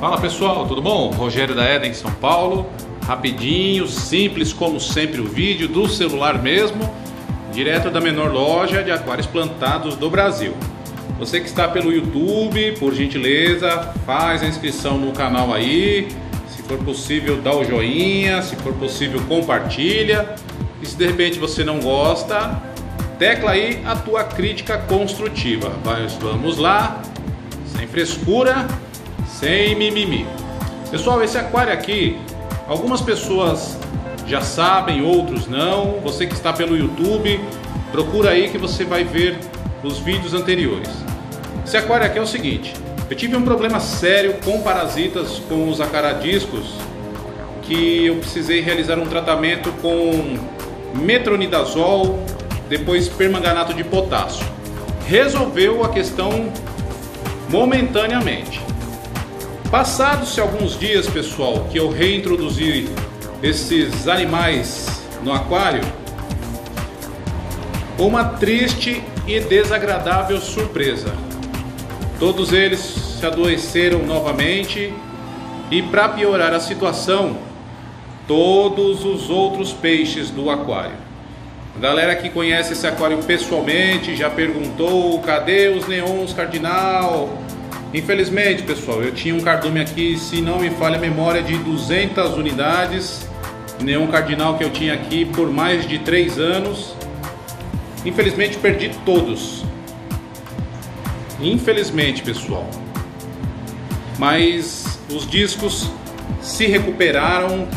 Fala pessoal, tudo bom? Rogério da Eden, São Paulo. Rapidinho, simples como sempre o vídeo, do celular mesmo, direto da menor loja de aquários plantados do Brasil. Você que está pelo YouTube, por gentileza, faz a inscrição no canal aí. Se for possível, dá o joinha. Se for possível, compartilha. E se de repente você não gosta, tecla aí a tua crítica construtiva. Mas vamos lá, sem frescura, sem mimimi. Pessoal, esse aquário aqui, algumas pessoas já sabem, outros não. Você que está pelo YouTube, procura aí que você vai ver os vídeos anteriores. Esse aquário aqui é o seguinte: eu tive um problema sério com parasitas com os acaradiscos que eu precisei realizar um tratamento com metronidazol, depois permanganato de potássio. Resolveu a questão momentaneamente. Passados-se alguns dias, pessoal, que eu reintroduzi esses animais no aquário, uma triste e desagradável surpresa. Todos eles se adoeceram novamente e para piorar a situação, todos os outros peixes do aquário. A galera que conhece esse aquário pessoalmente já perguntou: cadê os neons cardinal? Infelizmente, pessoal, eu tinha um cardume aqui, se não me falha a memória, de 200 unidades. Neon cardinal que eu tinha aqui por mais de 3 anos. Infelizmente, perdi todos. Infelizmente, pessoal. Mas os discos se recuperaram,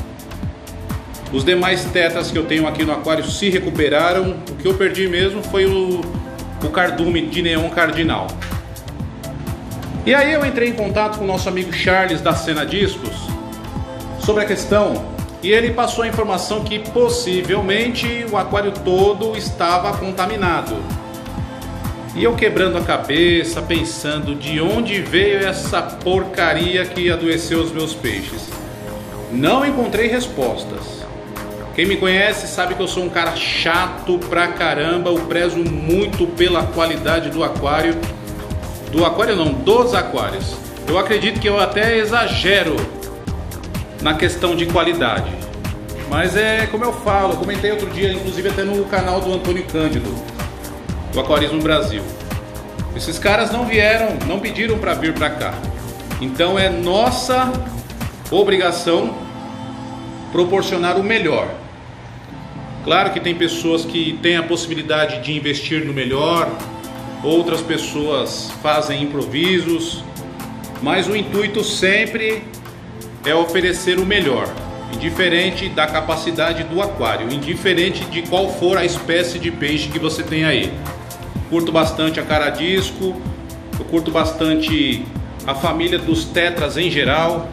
os demais tetas que eu tenho aqui no aquário se recuperaram. O que eu perdi mesmo foi o, o cardume de neon cardinal. E aí eu entrei em contato com o nosso amigo Charles da Cena Discos sobre a questão e ele passou a informação que possivelmente o aquário todo estava contaminado. E eu quebrando a cabeça, pensando de onde veio essa porcaria que adoeceu os meus peixes. Não encontrei respostas. Quem me conhece sabe que eu sou um cara chato pra caramba, eu prezo muito pela qualidade do aquário. Do aquário não, dos aquários. Eu acredito que eu até exagero na questão de qualidade. Mas é como eu falo, eu comentei outro dia, inclusive até no canal do Antônio Cândido, do Aquarismo Brasil. Esses caras não vieram, não pediram para vir para cá. Então é nossa obrigação proporcionar o melhor. Claro que tem pessoas que têm a possibilidade de investir no melhor, outras pessoas fazem improvisos, mas o intuito sempre é oferecer o melhor, indiferente da capacidade do aquário, indiferente de qual for a espécie de peixe que você tem aí. Curto bastante a cara disco, eu curto bastante a família dos tetras em geral,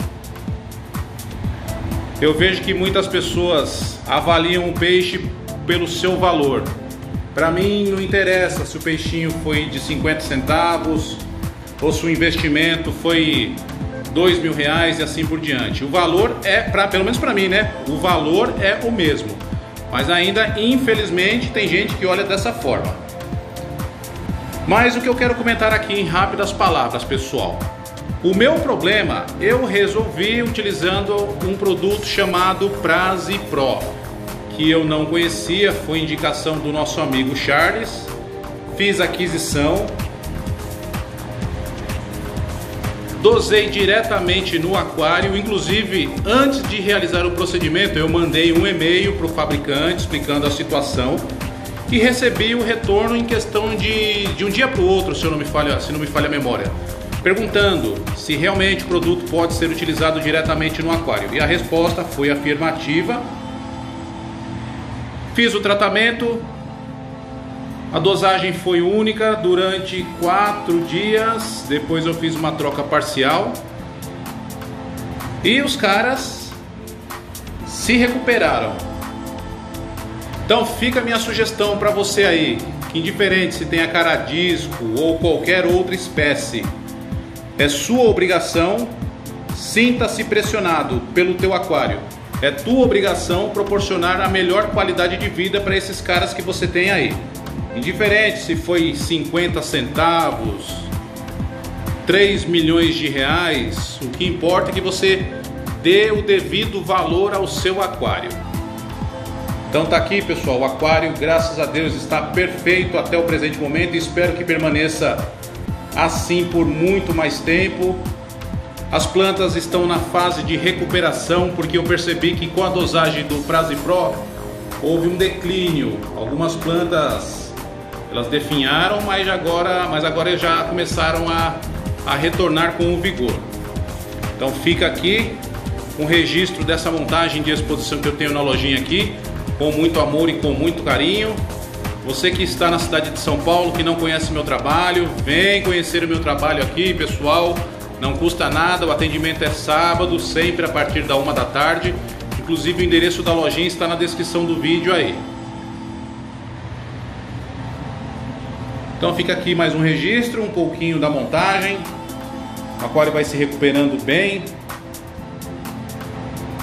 eu vejo que muitas pessoas avaliam o peixe pelo seu valor. Para mim não interessa se o peixinho foi de 50 centavos ou se o investimento foi dois mil reais e assim por diante. O valor é, pra, pelo menos para mim, né? O valor é o mesmo. Mas ainda, infelizmente, tem gente que olha dessa forma. Mas o que eu quero comentar aqui em rápidas palavras, pessoal. O meu problema eu resolvi utilizando um produto chamado Praze Pro, que eu não conhecia, foi indicação do nosso amigo Charles. Fiz aquisição, dosei diretamente no aquário, inclusive antes de realizar o procedimento, eu mandei um e-mail para o fabricante explicando a situação e recebi o retorno em questão de, de um dia para o outro, se, eu não me falha, se não me falha a memória perguntando se realmente o produto pode ser utilizado diretamente no aquário. E a resposta foi afirmativa. Fiz o tratamento, a dosagem foi única durante quatro dias. Depois eu fiz uma troca parcial. E os caras se recuperaram. Então fica a minha sugestão para você aí, que indiferente se tem a cara disco ou qualquer outra espécie, é sua obrigação, sinta-se pressionado pelo teu aquário. É tua obrigação proporcionar a melhor qualidade de vida para esses caras que você tem aí. Indiferente se foi 50 centavos, 3 milhões de reais, o que importa é que você dê o devido valor ao seu aquário. Então tá aqui pessoal, o aquário graças a Deus está perfeito até o presente momento e espero que permaneça assim por muito mais tempo. As plantas estão na fase de recuperação porque eu percebi que com a dosagem do Prase Pro houve um declínio. Algumas plantas elas definharam, mas agora, mas agora já começaram a, a retornar com o vigor. Então fica aqui um registro dessa montagem de exposição que eu tenho na lojinha aqui, com muito amor e com muito carinho. Você que está na cidade de São Paulo, que não conhece meu trabalho, vem conhecer o meu trabalho aqui, pessoal. Não custa nada, o atendimento é sábado, sempre a partir da uma da tarde. Inclusive o endereço da lojinha está na descrição do vídeo aí. Então fica aqui mais um registro, um pouquinho da montagem. O aquário vai se recuperando bem.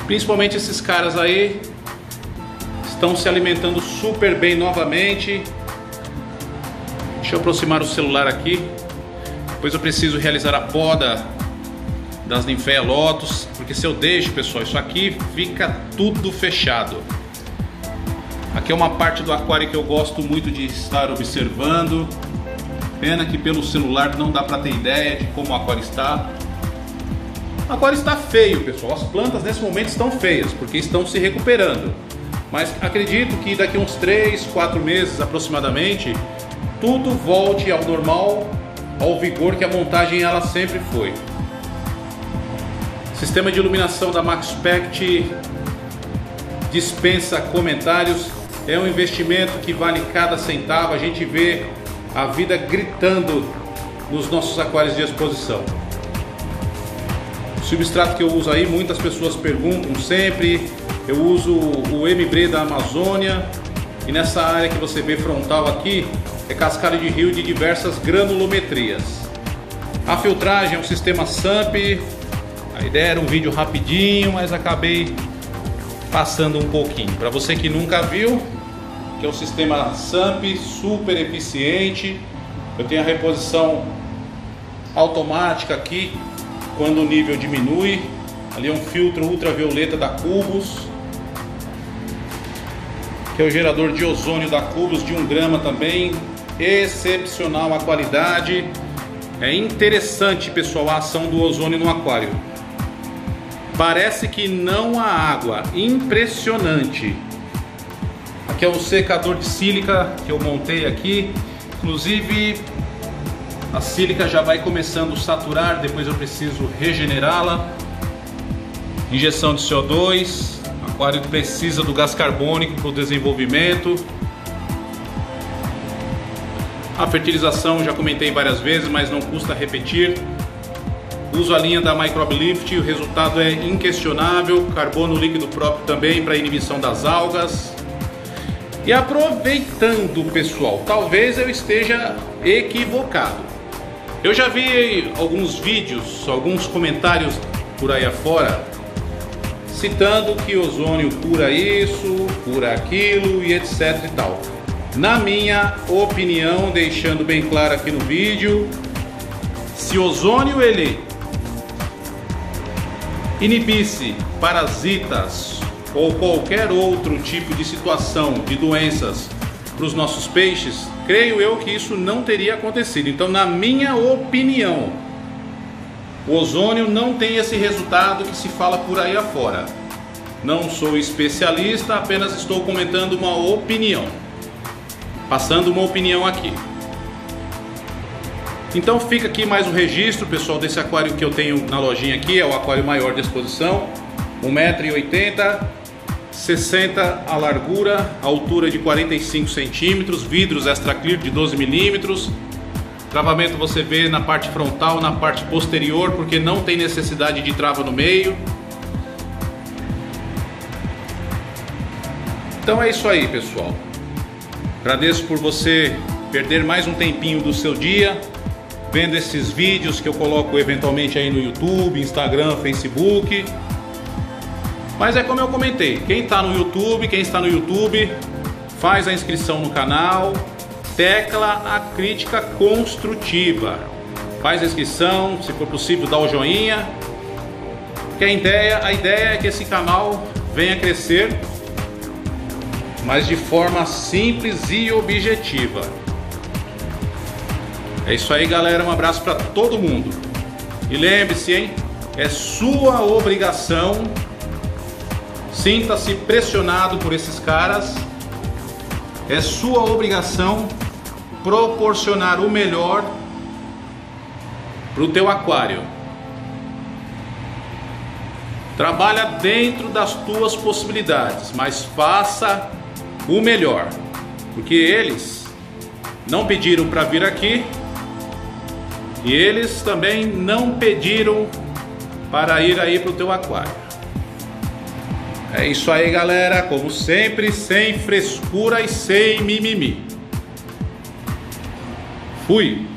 Principalmente esses caras aí estão se alimentando super bem novamente. Deixa eu aproximar o celular aqui. Depois eu preciso realizar a poda das Nymphea Lotus, porque se eu deixo, pessoal, isso aqui fica tudo fechado. Aqui é uma parte do aquário que eu gosto muito de estar observando. Pena que pelo celular não dá para ter ideia de como o aquário está. O aquário está feio, pessoal. As plantas nesse momento estão feias, porque estão se recuperando. Mas acredito que daqui uns 3, 4 meses aproximadamente, tudo volte ao normal ao vigor que a montagem ela sempre foi. Sistema de iluminação da Maxpect dispensa comentários. É um investimento que vale cada centavo. A gente vê a vida gritando nos nossos aquários de exposição. O substrato que eu uso aí, muitas pessoas perguntam sempre. Eu uso o MBRE da Amazônia e nessa área que você vê frontal aqui, é cascalho de rio de diversas granulometrias. A filtragem é um sistema SAMP. A ideia era um vídeo rapidinho, mas acabei passando um pouquinho. Para você que nunca viu, que é o sistema SAMP super eficiente. Eu tenho a reposição automática aqui quando o nível diminui. Ali é um filtro ultravioleta da Cubos que é o gerador de ozônio da Cubos de 1 grama também, excepcional a qualidade. É interessante, pessoal, a ação do ozônio no aquário. Parece que não há água, impressionante. Aqui é o secador de sílica que eu montei aqui. Inclusive, a sílica já vai começando a saturar, depois eu preciso regenerá-la. Injeção de CO2, o aquário precisa do gás carbônico para o desenvolvimento. A fertilização já comentei várias vezes, mas não custa repetir. Uso a linha da Microblift, o resultado é inquestionável. Carbono líquido próprio também para inibição das algas. E aproveitando, pessoal, talvez eu esteja equivocado. Eu já vi alguns vídeos, alguns comentários por aí afora citando que ozônio cura isso, cura aquilo e etc e tal. Na minha opinião, deixando bem claro aqui no vídeo, se ozônio ele inibisse parasitas ou qualquer outro tipo de situação de doenças para os nossos peixes, creio eu que isso não teria acontecido. Então, na minha opinião, o ozônio não tem esse resultado que se fala por aí afora. Não sou especialista, apenas estou comentando uma opinião. Passando uma opinião aqui. Então fica aqui mais um registro, pessoal, desse aquário que eu tenho na lojinha aqui, é o aquário maior de exposição, 1,80m, 60 a largura, altura de 45 centímetros, vidros extra clear de 12 milímetros, Travamento você vê na parte frontal, na parte posterior, porque não tem necessidade de trava no meio. Então é isso aí, pessoal. Agradeço por você perder mais um tempinho do seu dia vendo esses vídeos que eu coloco eventualmente aí no YouTube, Instagram, Facebook. Mas é como eu comentei, quem está no YouTube, quem está no YouTube, faz a inscrição no canal, tecla a crítica construtiva. faz a inscrição, se for possível dá o joinha. Que a ideia, a ideia é que esse canal venha crescer, mas de forma simples e objetiva. É isso aí, galera. Um abraço para todo mundo. E lembre-se, hein? É sua obrigação. Sinta-se pressionado por esses caras. É sua obrigação proporcionar o melhor para o teu aquário. Trabalha dentro das tuas possibilidades, mas faça o melhor, porque eles não pediram para vir aqui e eles também não pediram para ir aí para o teu aquário. É isso aí, galera. Como sempre, sem frescura e sem mimimi. Fui.